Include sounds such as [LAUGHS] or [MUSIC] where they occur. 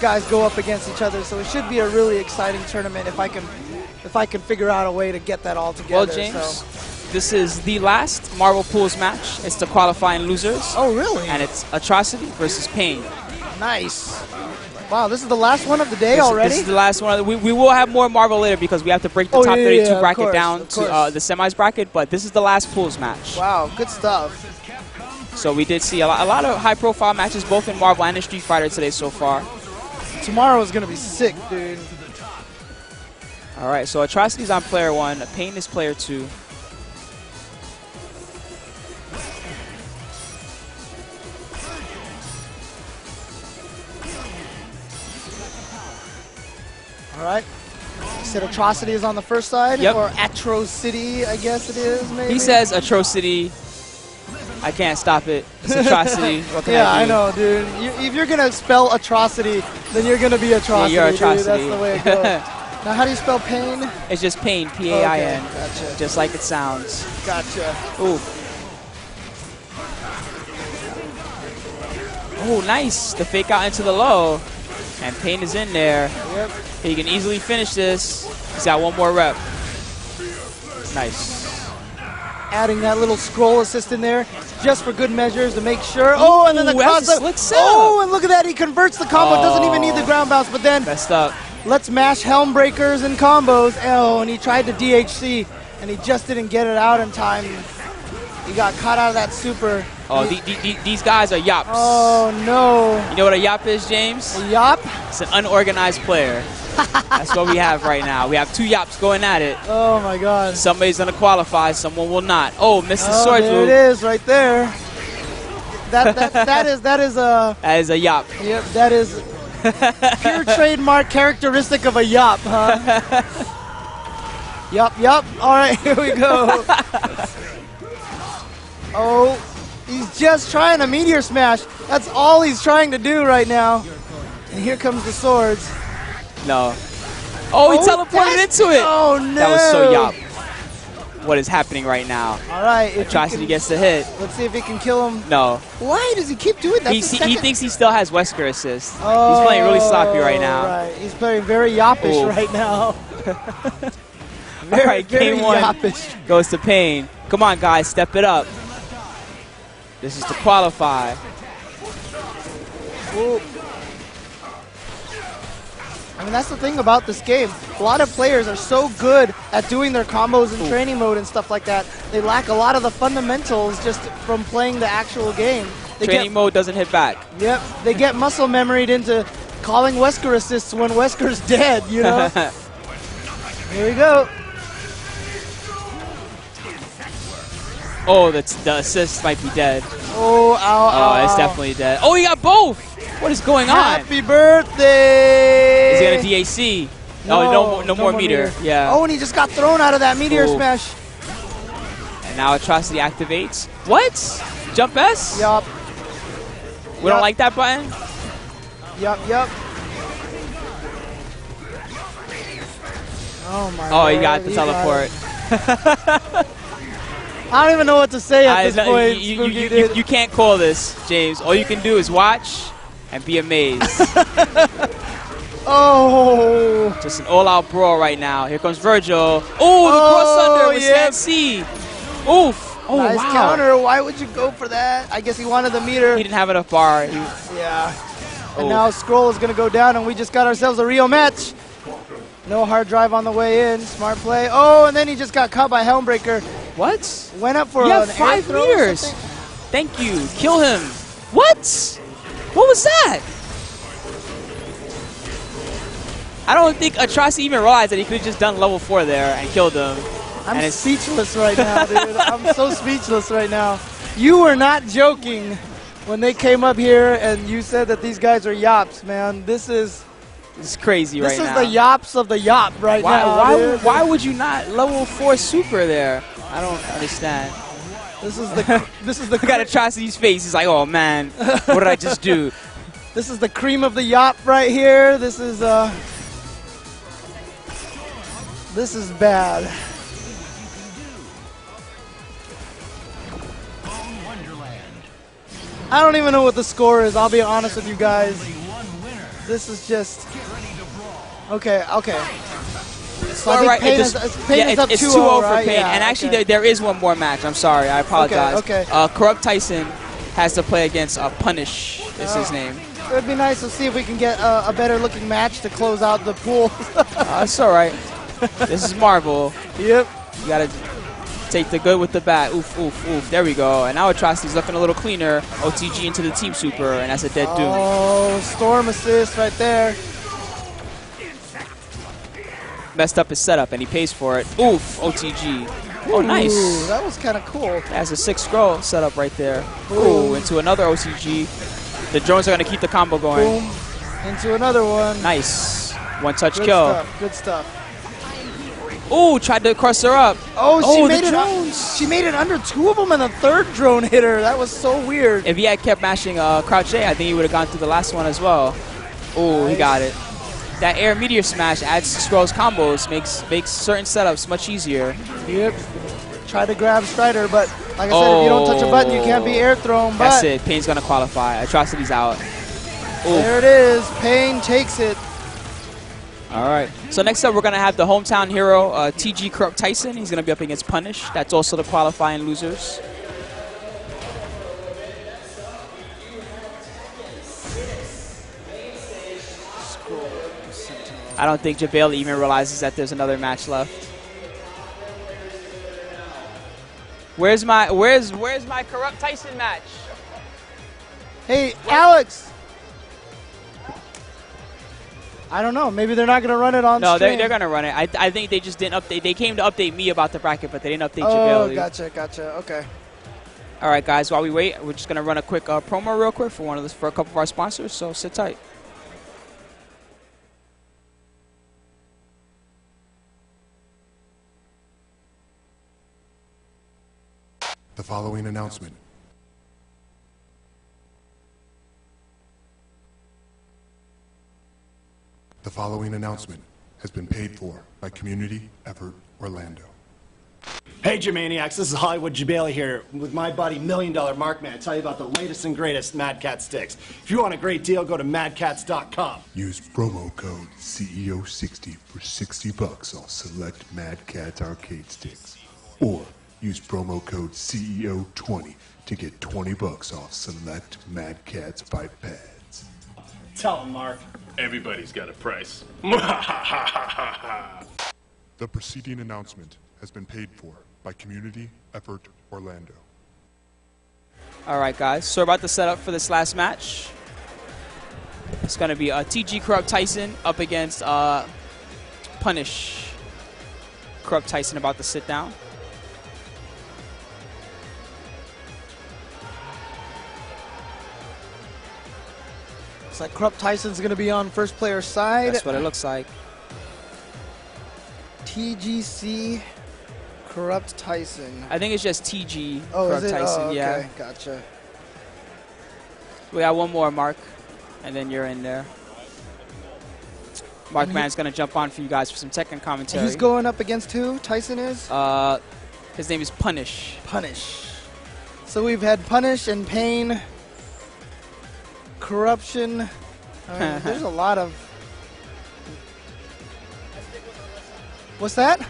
guys go up against each other. So it should be a really exciting tournament if I can if I can figure out a way to get that all together. Well, James, so. this is the last Marvel Pools match. It's the qualifying losers. Oh, really? And it's Atrocity versus Pain. Nice. Wow, this is the last one of the day this, already? This is the last one. We, we will have more Marvel later because we have to break the oh, top yeah, 32 yeah, bracket course, down to uh, the semis bracket, but this is the last pools match. Wow, good stuff. So we did see a lot, a lot of high-profile matches, both in Marvel and in Street Fighter today so far. Tomorrow is going to be sick, dude. All right, so Atrocity's on player one, Pain is player two. All right. You said Atrocity is on the first side? Yep. Or Atrocity, I guess it is, maybe? He says Atrocity. I can't stop it. It's Atrocity. [LAUGHS] yeah, I, I, know, dude. You, if you're going to spell Atrocity, then you're going to be Atrocity, yeah, you're Atrocity. Dude. That's the way it goes. [LAUGHS] now, how do you spell pain? It's just Pain, P-A-I-N. Okay, gotcha. Just like it sounds. Gotcha. Ooh. Oh, nice. The fake out into the low. And Pain is in there. Yep. He can easily finish this. He's got one more rep. Nice. Adding that little scroll assist in there just for good measures to make sure. Oh, and then the Ooh, cross. Oh, and look at that. He converts the combo. Doesn't even need the Oh. ground bounce. But then Messed up. let's mash helm breakers and combos. Oh, and he tried to DHC, and he just didn't get it out in time. He got caught out of that super. Oh, the, the, the, these guys are yops. oh no. You know what a yop is, James? Yup. It's an unorganized player. That's what we have right now. We have two yops going at it. Oh my god. Somebody's going to qualify, someone will not. Oh, the Oh, sword there move. it is, right there. That that [LAUGHS] that is that is a That is a yop. yep. That is pure [LAUGHS] trademark characteristic of a yop, huh? [LAUGHS] yup, yup. All right, here we go. Oh, he's just trying a meteor smash. That's all he's trying to do right now. And here comes the swords. No. Oh, he oh, teleported into it. Oh no. That was so yop. What is happening right now? All right, Atrocity can- gets the hit. Let's see if he can kill him. No. Why does he keep doing that? He, he, thinks he still has Wesker assist. Oh, He's playing really sloppy right now. Right. He's playing very yoppish Ooh. right now. [LAUGHS] [LAUGHS] All right, very game one yoppish. goes to Pain. Come on, guys, step it up. This is to qualify. Ooh. I mean, that's the thing about this game. A lot of players are so good at doing their combos in training mode and stuff like that. They lack a lot of the fundamentals just from playing the actual game. They Training get, mode doesn't hit back. Yep, they get muscle memoried into calling Wesker assists when Wesker's [LAUGHS] dead, you know? [LAUGHS] Here we go. oh, that's, the assist might be dead. Oh, ow, ow, Oh, it's definitely dead. Oh, he got both. What is going on? Happy birthday! Is he gonna DAC? Oh, no, no, more- no, more meter. Yeah. Oh, and he just got thrown out of that meteor Ooh. smash. And now Atrocity activates. What? Jump S? Yup, We Yup. don't like that button? yup, yup. Oh my Oh, he got the teleport. it. I don't even know what to say at I- this no, point. you, you, you, you can't call this, James. All you can do is watch and be amazed. [LAUGHS] oh, Just an all-out brawl right now. Here comes Vergil. Oh, the cross Oh, under with. Stan C. Oof. Oh, nice wow. counter. Why would you go for that? I guess he wanted the meter. He didn't have enough bar. He- Yeah. And Oh. now Scroll is going to go down, and we just got ourselves a real match. No hard drive on the way in. Smart play. Oh, and then he just got caught by Helmbreaker. what? Went up for You an five meters. Thank you. Kill him. What? What was that? I don't think Atrocity even realized that he could have just done level 4 there and killed him. I'm And speechless right now, dude. I'm so speechless right now. You were not joking when they came up here and you said that these guys are yops, man. This is It's crazy right now. this is the yops of the yop right why, now. why, dude. why would you not level 4 super there? I don't understand. This is the this is the Look at Atrocity's face. He's like, oh man, what did I just do? [LAUGHS] This is the cream of the yop right here. This is uh This is bad. I don't even know what the score is. I'll be honest with you guys. This is just okay. Okay. So All right, Pain it is, just- Pain yeah, is it- it's 2-0, 2-0 for right? Pain. Yeah, and actually, okay. there, there is one more match. I'm sorry. I apologize. okay. Uh, Corrupt Tyson has to play against uh, Punish, is his Oh. name. it would be nice to see if we can get a, a better looking match to close out the pool. [LAUGHS] Uh, it's all right. This is Marvel. yep. You got to take the good with the bad. Oof, oof, oof. There we go. And now Atrocity's looking a little cleaner. OTG into the Team Super, and that's a dead Doom. Oh, storm assist right there. Messed up his setup, and he pays for it. Oof, OTG. Oh, nice. That was kind of cool. That's a six scroll setup right there. Ooh, into another OTG. The drones are going to keep the combo going. Boom. Into another one. Nice. One touch Good kill. stuff. Good stuff. Ooh, tried to cross her up. Oh, she Oh, made it. drones. She made it under two of them, and the third drone hit her. That was so weird. If he had kept mashing uh, crouch A, I think he would have gone through the last one as well. Ooh, he got it. That air meteor smash adds scrolls combos, makes makes certain setups much easier. Yep. Try to grab Strider, but like I said, if you don't touch a button, you can't be air thrown. But That's it. Pain's gonna qualify. Atrocity's out. Ooh. there it is. Pain takes it. All right. So next up, we're gonna have the hometown hero, uh, TG Corrupt Tyson. He's gonna be up against Punish. That's also the qualifying losers. I don't think Jebailey even realizes that there's another match left. Where's my where's where's my Corrupt Tyson match? Hey, Alex. I don't know. Maybe they're not going to run it on No, they're, they're gonna run it. I, I think they just didn't update. They came to update me about the bracket, but they didn't update Oh, Jebailey. gotcha, gotcha. Okay. All right, guys. While we wait, we're just gonna run a quick uh, promo real quick for one of the, for a couple of our sponsors. So sit tight. The following announcement. The following announcement has been paid for by Community Effort Orlando. Hey, Germaniacs, this is Hollywood Jebailey here with my buddy Million Dollar Mark Man to tell you about the latest and greatest Mad Catz sticks. If you want a great deal, go to madcatz.com. Use promo code CEO60 for 60 bucks on select Mad Catz arcade sticks. Or use promo code CEO20 to get 20 bucks off select Mad Catz pipe pads. Tell him, Mark. Everybody's got a price. [LAUGHS] The preceding announcement has been paid for by Community Effort Orlando. All right, guys. So about the setup for this last match. It's gonna be uh, TG Corrupt Tyson up against uh, Punish. Corrupt Tyson about to sit down. It's like Corrupt Tyson's going to be on first player side. That's what it looks like. TGC Corrupt Tyson. I think it's just TG Oh, Corrupt is it? Tyson. oh, okay. Yeah. Gotcha. We got one more, Mark, and then you're in there. Mark Man's gonna jump on for you guys for some tech and commentary. He's going up against who? Tyson is? Uh, his name is Punish. Punish. So we've had Punish and Pain, Corruption. I mean, [LAUGHS] there's a lot of. What's that?